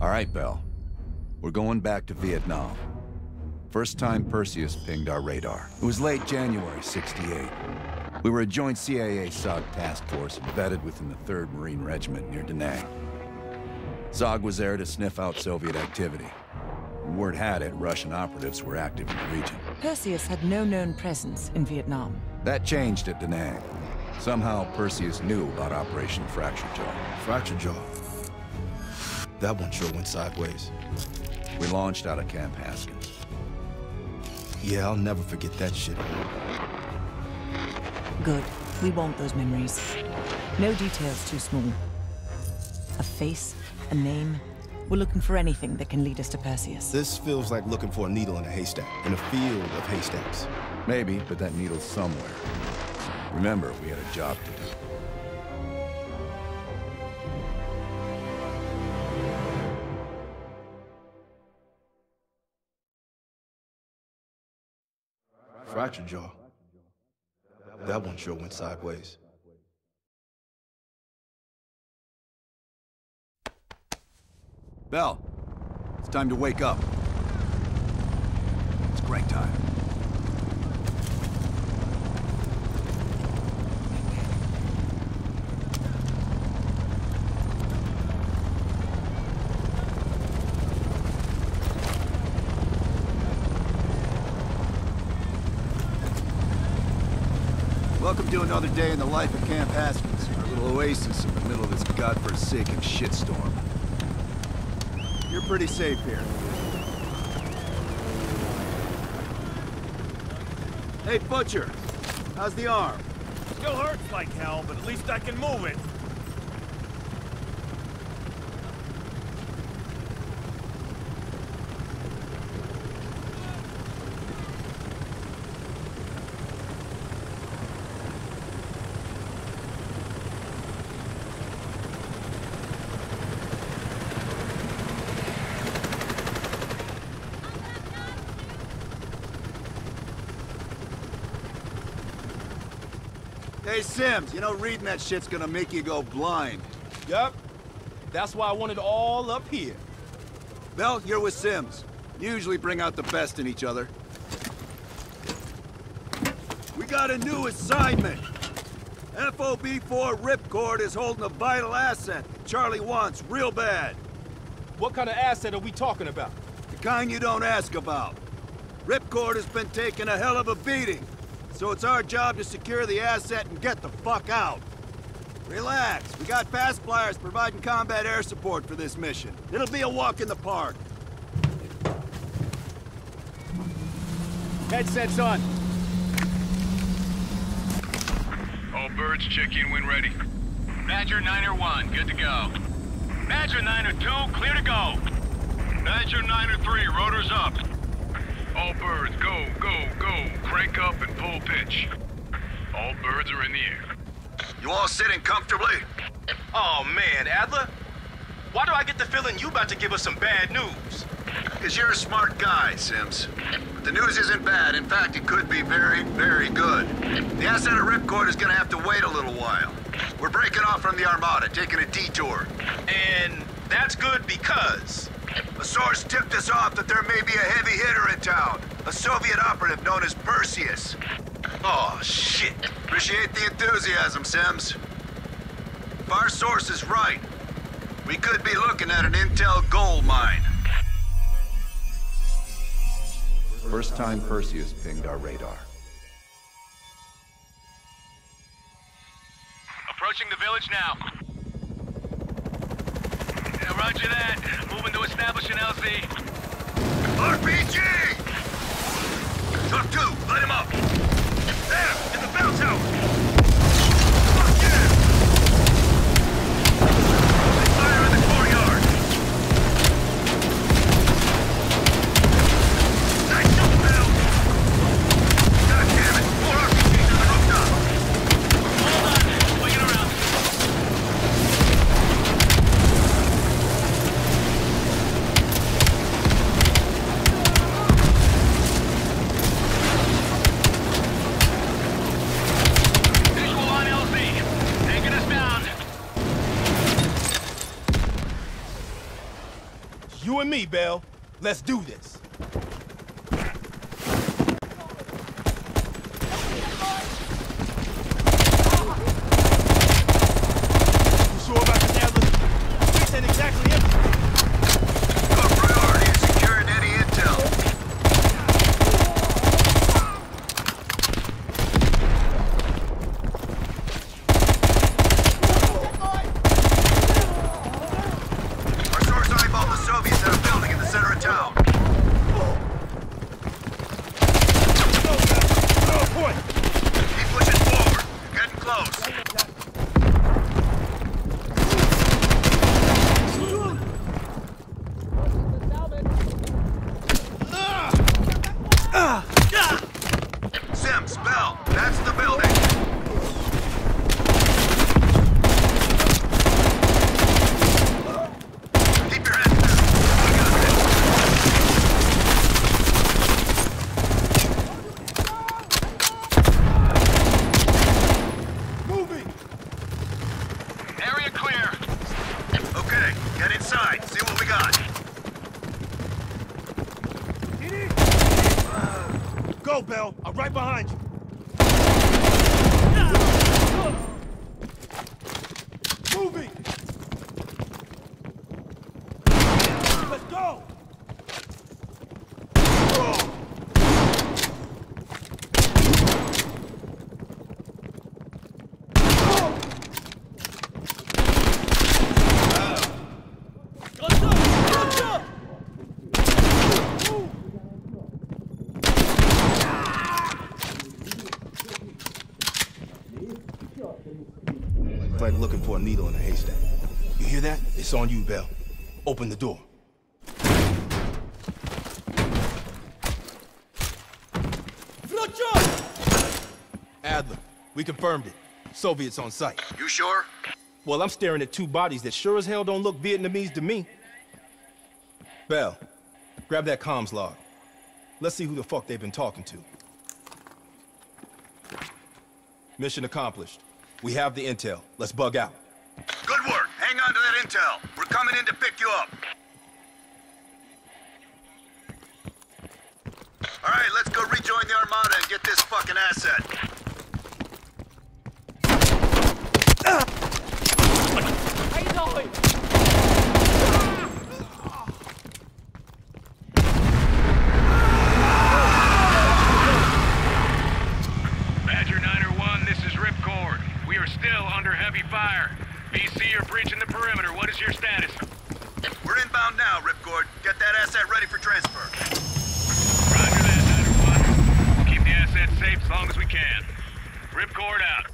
All right, Bell. We're going back to Vietnam. First time Perseus pinged our radar. It was late January 68. We were a joint CIA-SOG task force embedded within the 3rd Marine Regiment near Da Nang. SOG was there to sniff out Soviet activity. Word had it, Russian operatives were active in the region. Perseus had no known presence in Vietnam. That changed at Da Nang. Somehow, Perseus knew about Operation Fracture Jaw. Fracture Jaw. That one sure went sideways. We launched out of Camp Haskins. Yeah, I'll never forget that shit. Good. We want those memories. No details too small. A face, a name. We're looking for anything that can lead us to Perseus. This feels like looking for a needle in a haystack, in a field of haystacks. Maybe, but that needle's somewhere. Remember, we had a job to do. Fracture Jaw. That one sure went sideways. Bell, it's time to wake up. It's break time. Another day in the life of Camp Haskins, our little oasis in the middle of this godforsaken shitstorm. You're pretty safe here. Hey, Butcher. How's the arm? Still hurts like hell, but at least I can move it. Hey, Sims, you know reading that shit's gonna make you go blind. Yup. That's why I want it all up here. Bell, you're with Sims. You usually bring out the best in each other. We got a new assignment. FOB-4 Ripcord is holding a vital asset that Charlie wants real bad. What kind of asset are we talking about? The kind you don't ask about. Ripcord has been taking a hell of a beating, so it's our job to secure the asset and get the fuck out. Relax, we got fast flyers providing combat air support for this mission. It'll be a walk in the park. Headsets on. All birds check in when ready. Badger 9 1, good to go. Badger 9 2, clear to go. Badger 9 3, rotors up. All birds, go, go, go. Crank up and pull pitch. All birds are in the air. You all sitting comfortably? Oh man, Adler. Why do I get the feeling you about to give us some bad news? Because you're a smart guy, Sims. But the news isn't bad. In fact, it could be very, very good. The asset at Ripcord is gonna have to wait a little while. We're breaking off from the Armada, taking a detour. And that's good because... A source tipped us off that there may be a heavy hitter in town. A Soviet operative known as Perseus. Oh, shit. Appreciate the enthusiasm, Sims. If our source is right, we could be looking at an intel gold mine. First time Perseus pinged our radar. Approaching the village now. Yeah, roger that. Moving to establish an LZ. RPG! Truck two, light him up! There, in the bell tower! Me, Bell. Let's do this. You sure about this, Adler? Streets ain't exactly empty. Top priority is securing any intel. Our source eyeballed the Soviets at a building in the center of town. Go, Bell. Go, point. Keep pushing forward. Getting close. Sims, Bell, that's the building. Keep your heads down. I got this. Moving. Area clear. Okay, get inside. See what we got. Go, Bell. I'm right behind you. Moving. Let's go. It's like looking for a needle in a haystack. You hear that? It's on you, Bell. Open the door. Adler, we confirmed it. Soviets on site. You sure? Well, I'm staring at two bodies that sure as hell don't look Vietnamese to me. Bell, grab that comms log. Let's see who the fuck they've been talking to. Mission accomplished. We have the intel. Let's bug out. Good work. Hang on to that intel. We're coming in to pick you up. All right, let's go rejoin the Armada and get this fucking asset. Badger 901, this is Ripcord. We are still under heavy fire. VC are breaching the perimeter. What is your status? We're inbound now, Ripcord. Get that asset Roger that, 901. We'll keep the asset safe as long as we can. Ripcord out.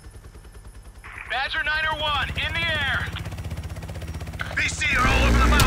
Badger 901, in the air! VC are all over the.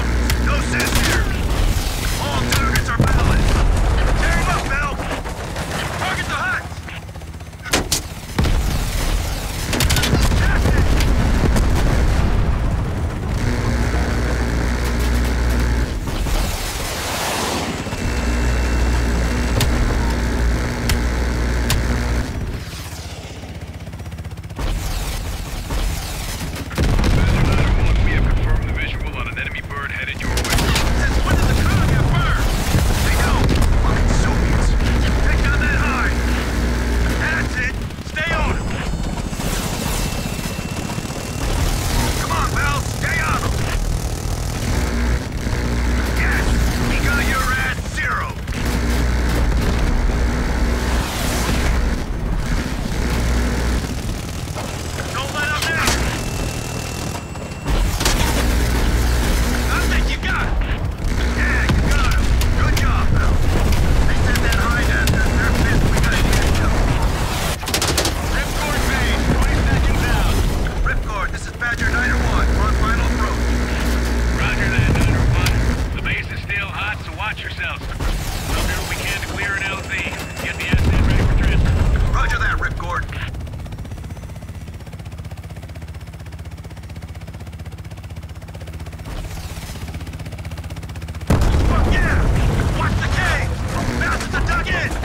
Target!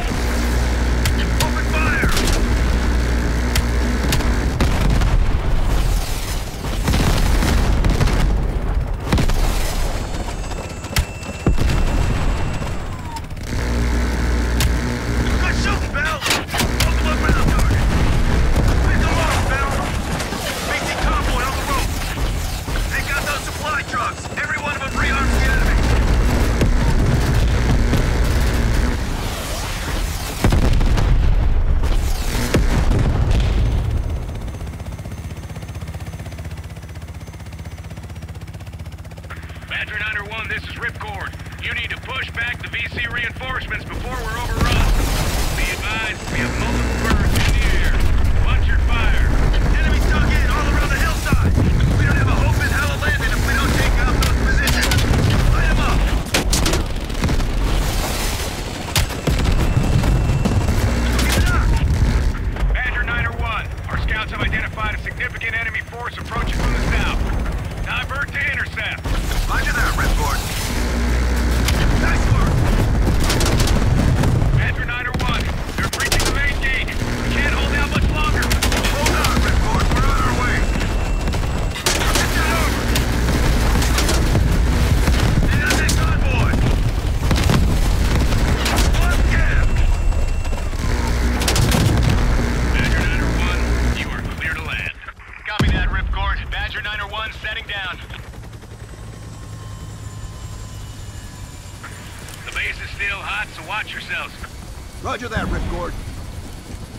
Roger that, Ripcord.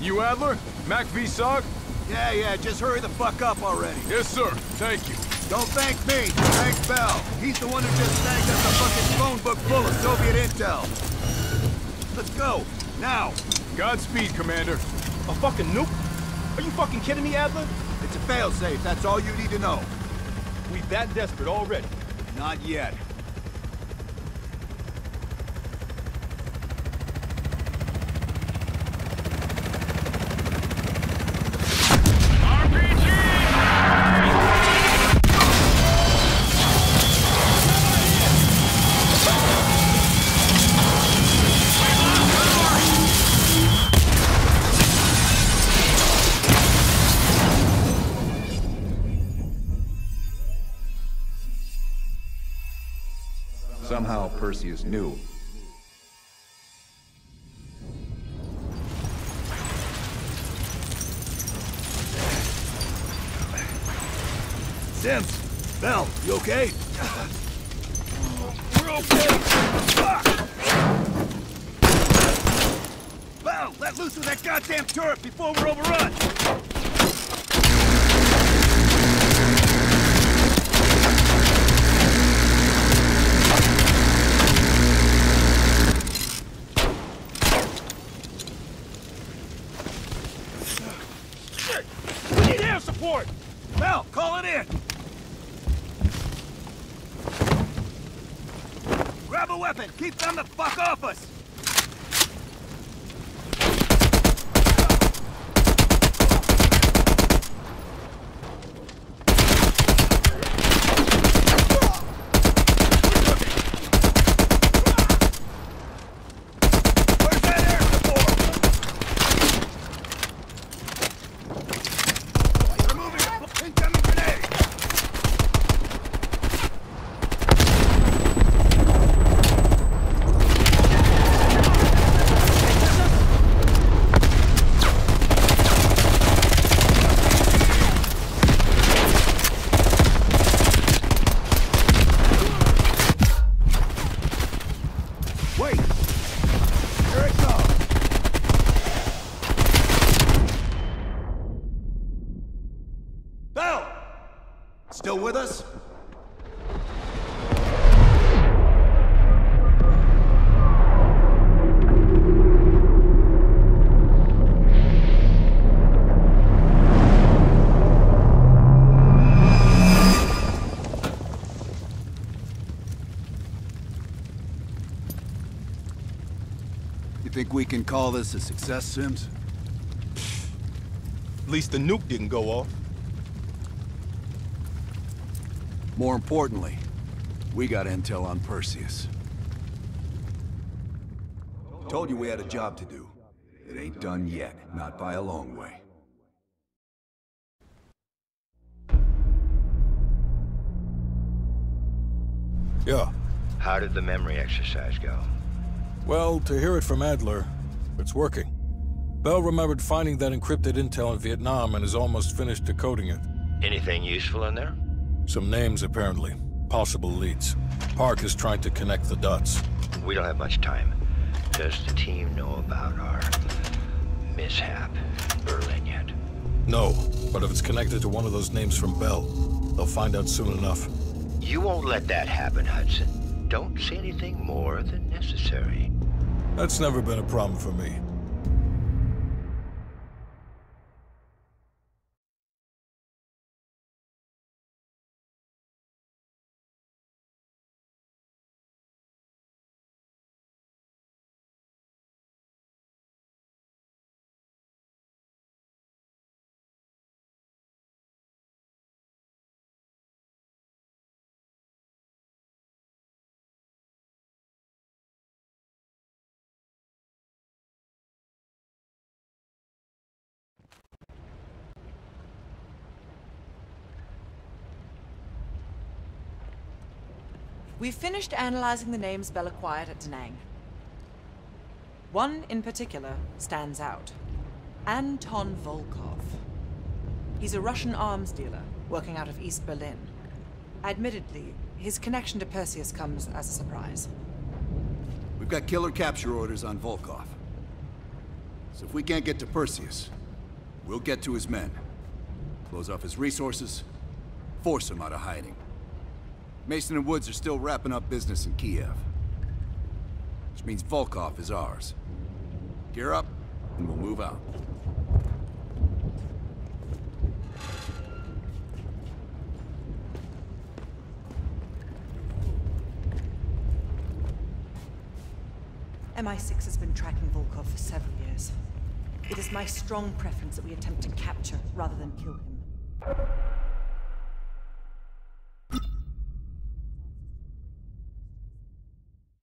You Adler? MACV-SOG? Yeah, yeah, just hurry the fuck up already. Yes, sir. Thank you. Don't thank me, thank Bell. He's the one who just snagged us a fucking phone book full of Soviet intel. Let's go, now. Godspeed, Commander. A fucking nuke? Are you fucking kidding me, Adler? It's a failsafe, that's all you need to know. We that desperate already. Not yet. Somehow Perseus knew. Sims! Bell, you okay? We're okay! Bell, let loose of that goddamn turret before we're overrun! You think we can call this a success, Sims? At least the nuke didn't go off. More importantly, we got intel on Perseus. Told you we had a job to do. It ain't done yet, not by a long way. Yeah. How did the memory exercise go? Well, to hear it from Adler, it's working. Bell remembered finding that encrypted intel in Vietnam and is almost finished decoding it. Anything useful in there? Some names, apparently. Possible leads. Park is trying to connect the dots. We don't have much time. Does the team know about our mishap in Berlin yet? No, but if it's connected to one of those names from Bell, they'll find out soon enough. You won't let that happen, Hudson. don't say anything more than necessary. That's never been a problem for me. We've finished analyzing the names Bell acquired at Da Nang. One in particular stands out. Anton Volkov. He's a Russian arms dealer working out of East Berlin. Admittedly, his connection to Perseus comes as a surprise. We've got killer capture orders on Volkov. So if we can't get to Perseus, we'll get to his men. Close off his resources, force him out of hiding. Mason and Woods are still wrapping up business in Kiev. Which means Volkov is ours. Gear up, and we'll move out. MI6 has been tracking Volkov for several years. It is my strong preference that we attempt to capture rather than kill him.